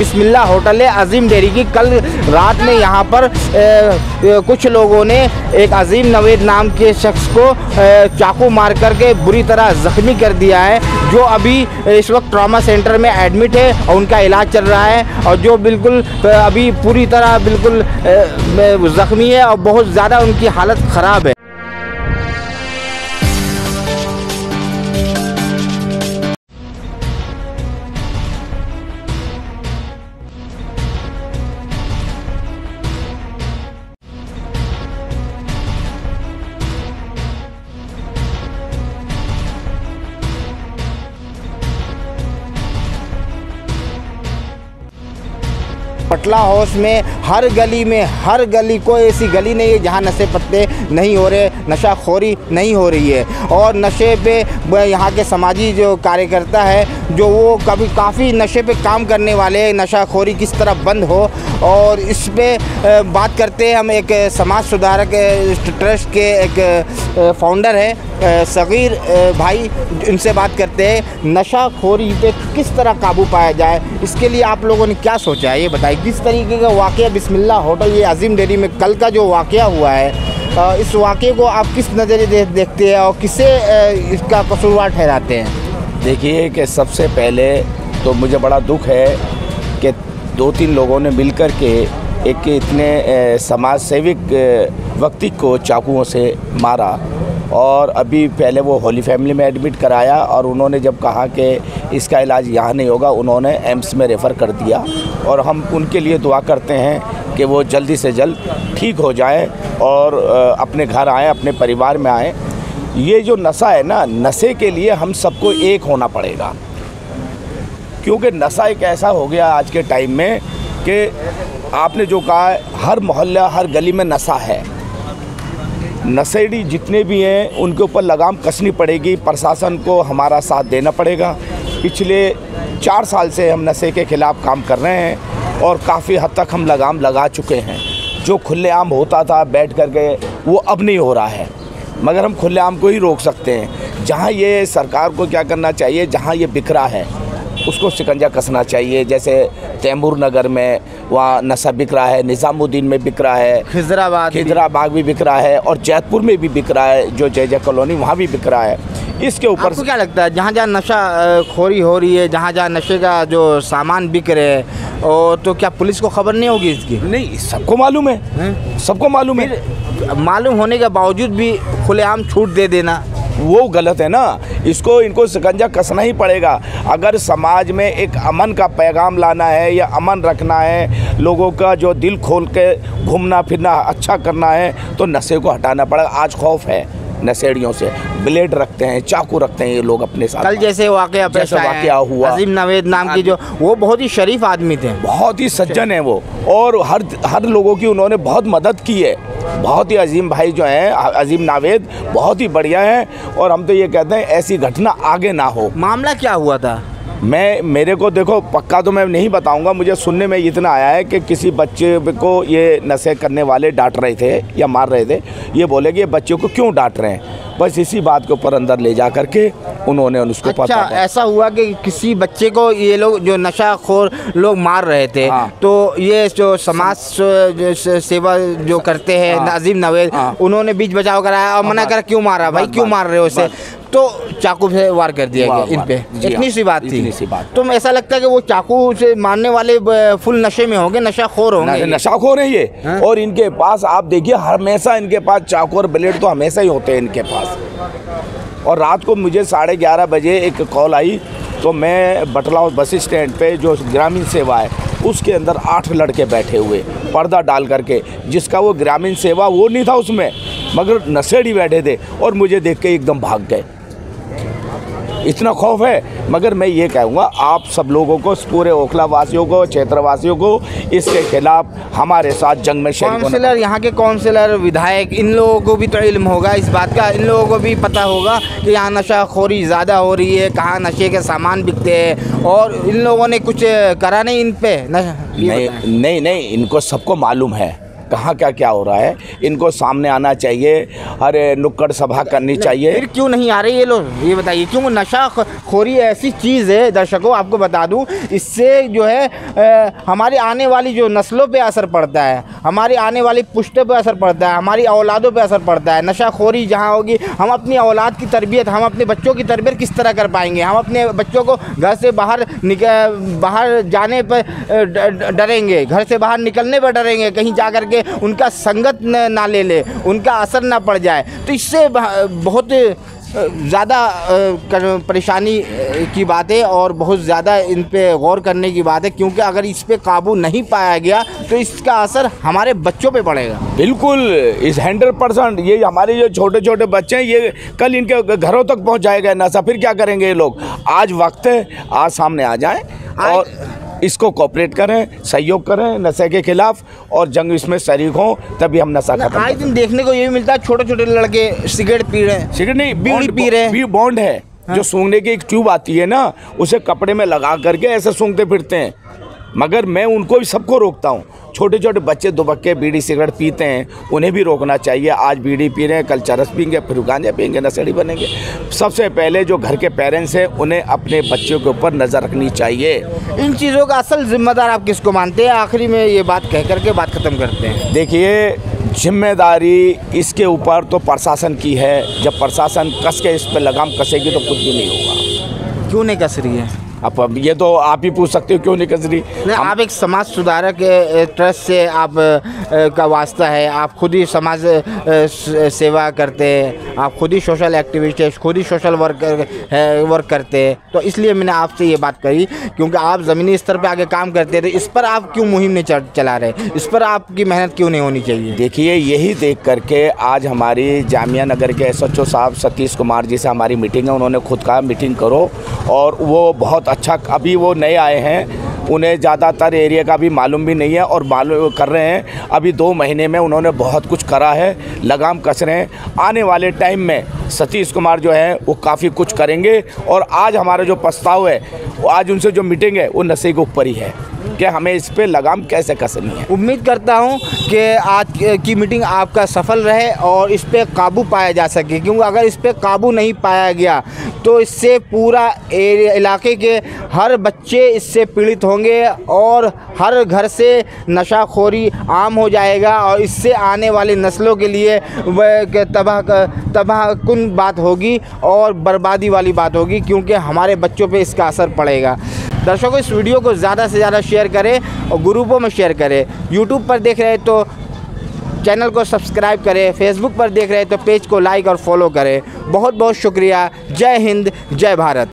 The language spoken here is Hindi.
बिस्मिल्ला होटल है अजीम डेरी की कल रात में यहाँ पर ए, कुछ लोगों ने एक अजीम नवेद नाम के शख्स को चाकू मार करके बुरी तरह ज़ख्मी कर दिया है जो अभी इस वक्त ट्रामा सेंटर में एडमिट है और उनका इलाज चल रहा है और जो बिल्कुल अभी पूरी तरह बिल्कुल ज़ख्मी है और बहुत ज़्यादा उनकी हालत ख़राब है। पटला हाउस में, हर गली में, हर गली कोई ऐसी गली नहीं है जहाँ नशे पत्ते नहीं हो रहे, नशाखोरी नहीं हो रही है। और नशे पे यहाँ के समाजी जो कार्यकर्ता है, जो वो कभी काफ़ी नशे पे काम करने वाले नशाखोरी किस तरह बंद हो, और इस पर बात करते हैं हम एक समाज सुधारक ट्रस्ट के एक फाउंडर है सग़ीर भाई इनसे बात करते हैं नशाखोरी पे किस तरह काबू पाया जाए इसके लिए आप लोगों ने क्या सोचा है ये बताइए किस तरीके का वाक़ बिस्मिल्ला होटल ये अजीम डेरी में कल का जो वाक़ हुआ है इस वाक़े को आप किस नज़रिए दे, देखते हैं और किसे इसका कसूरवार ठहराते हैं? देखिए कि सबसे पहले तो मुझे बड़ा दुख है कि दो तीन लोगों ने मिलकर के एक इतने समाज सेविक व्यक्ति को चाकुओं से मारा और अभी पहले वो होली फैमिली में एडमिट कराया और उन्होंने जब कहा कि इसका इलाज यहाँ नहीं होगा, उन्होंने एम्स में रेफ़र कर दिया। और हम उनके लिए दुआ करते हैं कि वो जल्दी से जल्द ठीक हो जाए और अपने घर आएँ, अपने परिवार में आएँ। ये जो नशा है ना, नशे के लिए हम सबको एक होना पड़ेगा। क्योंकि नशा एक ऐसा हो गया आज के टाइम में कि आपने जो कहा, हर मोहल्ला, हर गली में नशा है। नशेड़ी जितने भी हैं, उनके ऊपर लगाम कसनी पड़ेगी। प्रशासन को हमारा साथ देना पड़ेगा। पिछले चार साल से हम नशे के ख़िलाफ़ काम कर रहे हैं और काफ़ी हद तक हम लगाम लगा चुके हैं। जो खुलेआम होता था, बैठ कर के वो अब नहीं हो रहा है। मगर हम खुलेआम को ही रोक सकते हैं। जहाँ ये सरकार को क्या करना चाहिए, जहाँ ये बिखरा है उसको शिकंजा कसना चाहिए। जैसे तैमूर नगर में वहाँ नशा बिक रहा है निज़ामुद्दीन में बिक रहा है खिजराबाद खिजराबाग भी बिक रहा है और जैतपुर में भी बिक रहा है जो जय जय कॉलोनी वहाँ भी बिक रहा है। इसके ऊपर क्या लगता है जहाँ जहाँ नशा खोरी हो रही है जहाँ जहाँ नशे का जो सामान बिक रहे हैं और तो क्या पुलिस को खबर नहीं होगी इसकी? नहीं सबको मालूम है। सबको मालूम है। मालूम होने के बावजूद भी खुलेआम छूट दे देना। वो गलत है ना? इसको इनको शिकंजा कसना ही पड़ेगा। अगर समाज में एक अमन का पैगाम लाना है या अमन रखना है लोगों का जो दिल खोल के घूमना फिरना अच्छा करना है तो नशे को हटाना पड़ेगा। आज खौफ है नशेड़ियों से। ब्लेड रखते हैं चाकू रखते हैं ये लोग अपने साथ कल जैसे वाकया जैसे वाकया हुआ। अजीम नवेद नाम की जो वो बहुत ही शरीफ आदमी थे। बहुत ही सज्जन है वो। और हर हर लोगों की उन्होंने बहुत मदद की है। बहुत ही अजीम भाई जो हैं अजीम नावेद बहुत ही बढ़िया हैं और हम तो ये कहते हैं ऐसी घटना आगे ना हो। मामला क्या हुआ था? मैं मेरे को देखो पक्का तो मैं नहीं बताऊँगा मुझे सुनने में इतना आया है कि किसी बच्चे को ये नशे करने वाले डांट रहे थे या मार रहे थे। ये बोले कि ये बच्चे को क्यों डांट रहे हैं? बस इसी बात के ऊपर अंदर ले जा करके उन्होंने उसको अच्छा, पता ऐसा हुआ कि किसी बच्चे को ये लोग जो नशा खोर लोग मार रहे थे हाँ। तो ये जो समाज सेवा जो करते हैं हाँ। नाजिम नवेद हाँ। उन्होंने बीच बचाव कराया और मना कर क्यों मारा भाई क्यों मार रहे हो उसे तो चाकू से वार कर दिया गया इन पे। इतनी हाँ। सी बात थी। सी बात। तो ऐसा लगता है कि वो चाकू से मारने वाले फुल नशे में होंगे नशा खोर होंगे। नशा खोर है ये। और इनके पास आप देखिए हमेशा इनके पास चाकू और ब्लेड तो हमेशा ही होते हैं इनके पास। और रात को मुझे साढ़े ग्यारह बजे एक कॉल आई तो मैं बटला बस स्टैंड पे जो ग्रामीण सेवा है उसके अंदर आठ लड़के बैठे हुए पर्दा डाल करके जिसका वो ग्रामीण सेवा वो नहीं था उसमें मगर नशेड़ी बैठे थे और मुझे देख के एकदम भाग गए। इतना खौफ है। मगर मैं ये कहूँगा आप सब लोगों को पूरे ओखला वासियों को क्षेत्रवासियों को इसके खिलाफ हमारे साथ जंग में काउंसिलर यहाँ के काउंसिलर विधायक इन लोगों को भी तो इल्म होगा। इस बात का इन लोगों को भी पता होगा कि यहाँ नशा खोरी ज़्यादा हो रही है कहाँ नशे के सामान बिकते हैं। और इन लोगों ने कुछ करा नहीं इन पे? नहीं नहीं नहीं इनको सबको मालूम है। कहाँ क्या क्या हो रहा है इनको सामने आना चाहिए अरे नुक्कड़ सभा करनी चाहिए। फिर क्यों नहीं आ रहे ये लोग? ये बताइए क्यों नशा खोरी ऐसी चीज़ है? दर्शकों आपको बता दूँ इससे जो है हमारी आने वाली जो नस्लों पे असर पड़ता है हमारी आने वाली पुश्तों पे असर पड़ता है हमारी औलादों पे असर पड़ता है। नशा खोरी जहाँ होगी हम अपनी औलाद की तरबियत हम अपने बच्चों की तरबियत किस तरह कर पाएँगे? हम अपने बच्चों को घर से बाहर निक बाहर जाने पर डरेंगे घर से बाहर निकलने पर डरेंगे कहीं जा कर के उनका संगत न, ना ले ले उनका असर ना पड़ जाए। तो इससे बहुत ज़्यादा परेशानी की बात है और बहुत ज़्यादा इन पे गौर करने की बात है क्योंकि अगर इस पे काबू नहीं पाया गया तो इसका असर हमारे बच्चों पे पड़ेगा। बिल्कुल इस हंड्रेड परसेंट ये हमारे जो छोटे छोटे बच्चे हैं ये कल इनके घरों तक पहुँच जाएगा नशा फिर क्या करेंगे ये लोग? आज वक्त है आज सामने आ जाए और इसको कॉपरेट करें सहयोग करें नशे के खिलाफ और जंग इसमें शरीक हों तभी हम नशा खत्म आए दिन देखने को ये भी मिलता है छोटे छोटे लड़के सिगरेट पी रहे हैं। सिगरेट नहीं बीड़ी पी रहे हैं। बॉन्ड है। जो सूंघने की एक ट्यूब आती है ना उसे कपड़े में लगा करके ऐसे सूंघते फिरते हैं। मगर मैं उनको भी सबको रोकता हूँ। छोटे छोटे बच्चे दुबक्के बीड़ी सिगरेट पीते हैं उन्हें भी रोकना चाहिए। आज बीड़ी पी रहे हैं कल चरस पीएँगे फिर गांजा पियेंगे नशेड़ी बनेंगे। सबसे पहले जो घर के पेरेंट्स हैं उन्हें अपने बच्चों के ऊपर नज़र रखनी चाहिए। इन चीज़ों का असल जिम्मेदार आप किसको मानते हैं? आखिरी में ये बात कह करके बात ख़त्म करते हैं। देखिए ज़िम्मेदारी इसके ऊपर तो प्रशासन की है। जब प्रशासन कस के इस पर लगाम कसेगी तो कुछ भी नहीं होगा। क्यों नहीं कस रही है? अब अब ये तो आप ही पूछ सकते हो क्यों नहीं कस रही नहीं आप एक समाज सुधारक ट्रस्ट से आप का वास्ता है। आप खुद ही समाज सेवा करते हैं। आप खुद ही सोशल एक्टिविस्ट है खुद ही सोशल वर्क है वर्क करते हैं। तो इसलिए मैंने आपसे ये बात करी क्योंकि आप ज़मीनी स्तर पे आगे काम करते हैं तो इस पर आप क्यों मुहिम नहीं चला रहे इस पर आपकी मेहनत क्यों नहीं होनी चाहिए? देखिए यही देख करके आज हमारी जामिया नगर के एसएचओ साहब सतीश कुमार जी से हमारी मीटिंग है। उन्होंने खुद कहा मीटिंग करो। और वो बहुत अच्छा अभी वो नए आए हैं, उन्हें ज़्यादातर एरिया का भी मालूम भी नहीं है और मालूम कर रहे हैं। अभी दो महीने में उन्होंने बहुत कुछ करा है, लगाम कस रहे हैं। आने वाले टाइम में सतीश कुमार जो है, वो काफ़ी कुछ करेंगे और आज हमारा जो प्रस्ताव है आज उनसे जो मीटिंग है, वो नशे के ऊपर ही है। कि हमें इस पर लगाम कैसे कसनी है। उम्मीद करता हूँ कि आज की मीटिंग आपका सफल रहे और इस पे काबू पाया जा सके, क्योंकि अगर इस पर काबू नहीं पाया गया तो इससे पूरा इलाके के हर बच्चे इससे पीड़ित होंगे और हर घर से नशाखोरी आम हो जाएगा और इससे आने वाली नस्लों के लिए वह तबाह तबाह कुन बात होगी और बर्बादी वाली बात होगी, क्योंकि हमारे बच्चों पे इसका असर पड़ेगा। दर्शकों, इस वीडियो को ज़्यादा से ज़्यादा शेयर करें और ग्रुपों में शेयर करें। यूट्यूब पर देख रहे तो चैनल को सब्सक्राइब करें फेसबुक पर देख रहे तो पेज को लाइक और फॉलो करें। बहुत बहुत शुक्रिया। जय हिंद, जय भारत।